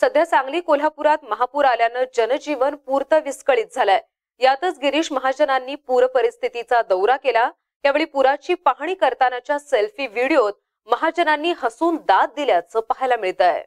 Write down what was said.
सध्या सांगली कोल्हापुरात महापूर आल्यानं जनजीवन पूर्त विस्कळीत झालंय. यातच गिरीश महाजनांनी पूर परिस्थितीचा दौरा केला. त्यावेळी पुराची पाहणी करतानाच्या सेल्फी व्हिडिओत महाजनांनी हसून दाद दिल्याचं पाहायला मिळत आहे